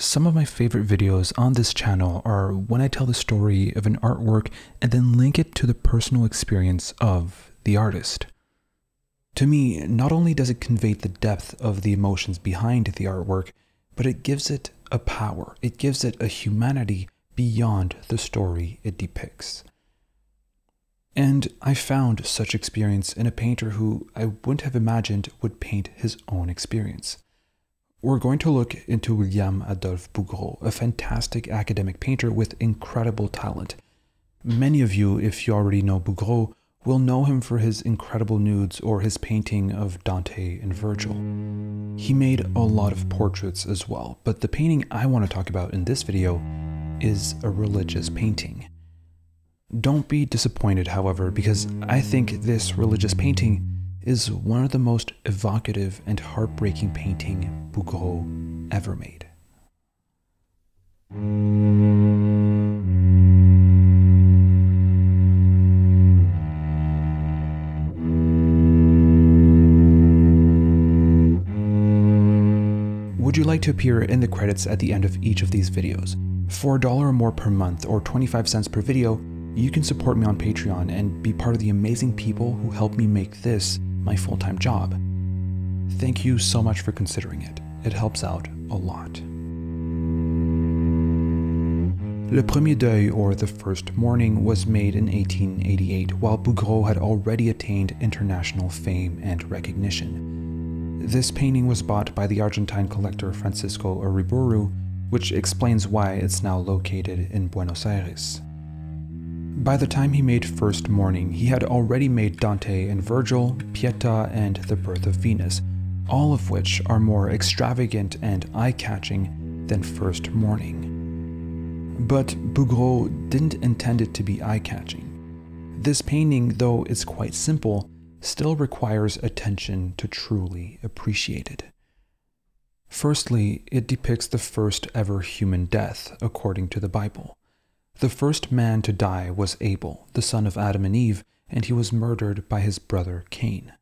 Some of my favorite videos on this channel are when I tell the story of an artwork and then link it to the personal experience of the artist. To me, not only does it convey the depth of the emotions behind the artwork, but it gives it a power, it gives it a humanity beyond the story it depicts. And I found such experience in a painter who I wouldn't have imagined would paint his own experience. We're going to look into William Adolphe Bouguereau, a fantastic academic painter with incredible talent. Many of you, if you already know Bouguereau, will know him for his incredible nudes or his painting of Dante and Virgil. He made a lot of portraits as well, but the painting I want to talk about in this video is a religious painting. Don't be disappointed, however, because I think this religious painting is one of the most evocative and heartbreaking painting Bouguereau ever made. Would you like to appear in the credits at the end of each of these videos? For a dollar or more per month or 25 cents per video, you can support me on Patreon and be part of the amazing people who help me make this my full time job. Thank you so much for considering it. It helps out a lot. Le Premier Deuil, or The First Mourning, was made in 1888 while Bouguereau had already attained international fame and recognition. This painting was bought by the Argentine collector Francisco Uriburu, which explains why it's now located in Buenos Aires. By the time he made First Mourning, he had already made Dante and Virgil, Pieta, and The Birth of Venus, all of which are more extravagant and eye catching than First Mourning. But Bouguereau didn't intend it to be eye catching. This painting, though it's quite simple, still requires attention to truly appreciate it. Firstly, it depicts the first ever human death, according to the Bible. The first man to die was Abel, the son of Adam and Eve, and he was murdered by his brother Cain.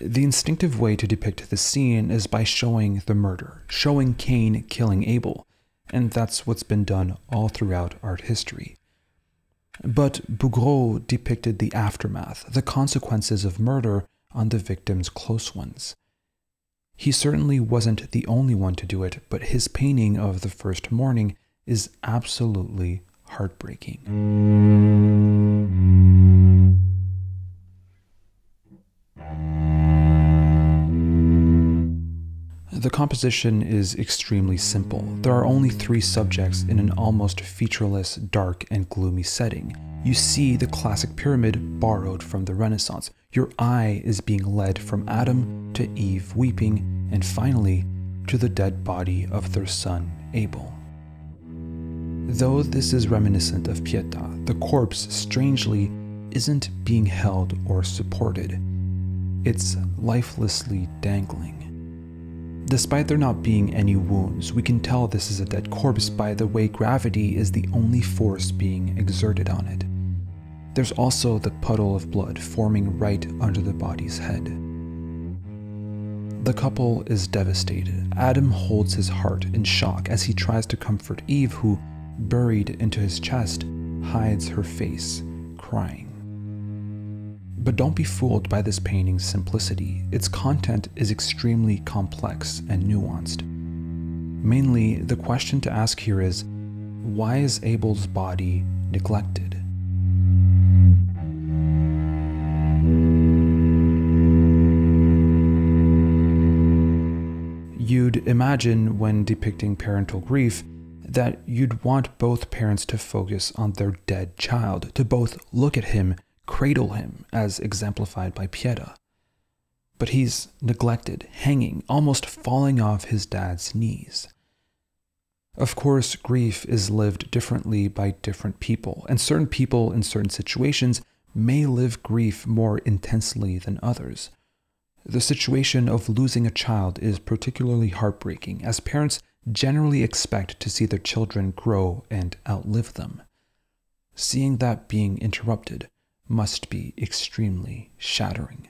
The instinctive way to depict this scene is by showing the murder, showing Cain killing Abel, and that's what's been done all throughout art history. But Bouguereau depicted the aftermath, the consequences of murder on the victim's close ones. He certainly wasn't the only one to do it, but his painting of the first mourning is absolutely heartbreaking. The composition is extremely simple. There are only three subjects in an almost featureless, dark, and gloomy setting. You see the classic pyramid borrowed from the Renaissance. Your eye is being led from Adam to Eve weeping, and finally to the dead body of their son Abel. Though this is reminiscent of Pieta, the corpse, strangely, isn't being held or supported. It's lifelessly dangling. Despite there not being any wounds, we can tell this is a dead corpse by the way gravity is the only force being exerted on it. There's also the puddle of blood forming right under the body's head. The couple is devastated. Adam holds his heart in shock as he tries to comfort Eve, who buried into his chest, hides her face, crying. But don't be fooled by this painting's simplicity. Its content is extremely complex and nuanced. Mainly, the question to ask here is why is Abel's body neglected? You'd imagine when depicting parental grief that you'd want both parents to focus on their dead child, to both look at him, cradle him, as exemplified by Pieta. But he's neglected, hanging, almost falling off his dad's knees. Of course, grief is lived differently by different people, and certain people in certain situations may live grief more intensely than others. The situation of losing a child is particularly heartbreaking, as parents generally expect to see their children grow and outlive them. Seeing that being interrupted must be extremely shattering.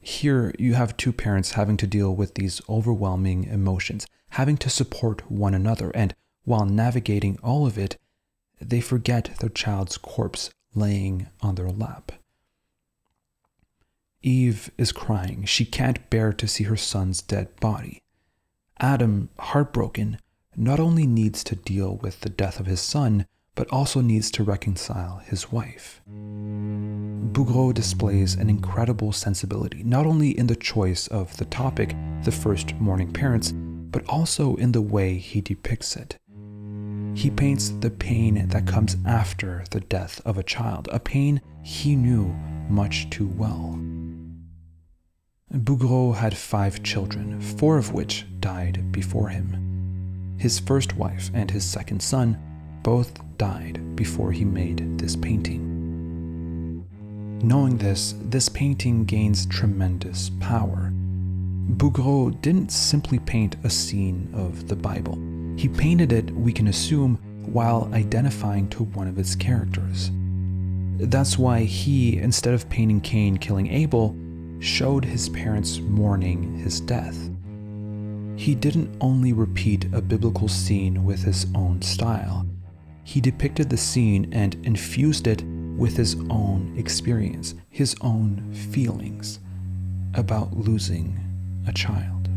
Here, you have two parents having to deal with these overwhelming emotions, having to support one another, and while navigating all of it, they forget their child's corpse laying on their lap. Eve is crying. She can't bear to see her son's dead body. Adam, heartbroken, not only needs to deal with the death of his son, but also needs to reconcile his wife. Bouguereau displays an incredible sensibility, not only in the choice of the topic, the first mourning parents, but also in the way he depicts it. He paints the pain that comes after the death of a child, a pain he knew much too well. Bouguereau had five children, four of which died before him. His first wife and his second son both died before he made this painting. Knowing this, this painting gains tremendous power. Bouguereau didn't simply paint a scene of the Bible. He painted it, we can assume, while identifying to one of its characters. That's why he, instead of painting Cain killing Abel, showed his parents mourning his death. He didn't only repeat a biblical scene with his own style, he depicted the scene and infused it with his own experience, his own feelings about losing a child.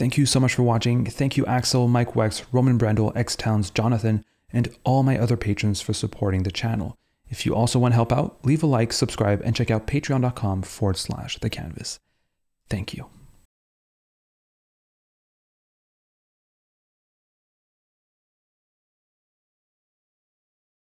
Thank you so much for watching. Thank you, Axel, Mike Wex, Roman Brandel, X Towns, Jonathan, and all my other patrons for supporting the channel. If you also want to help out, leave a like, subscribe, and check out patreon.com forward slash the canvas. Thank you.